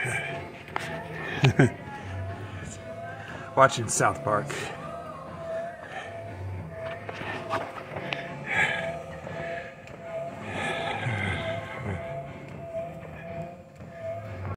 Watching South Park.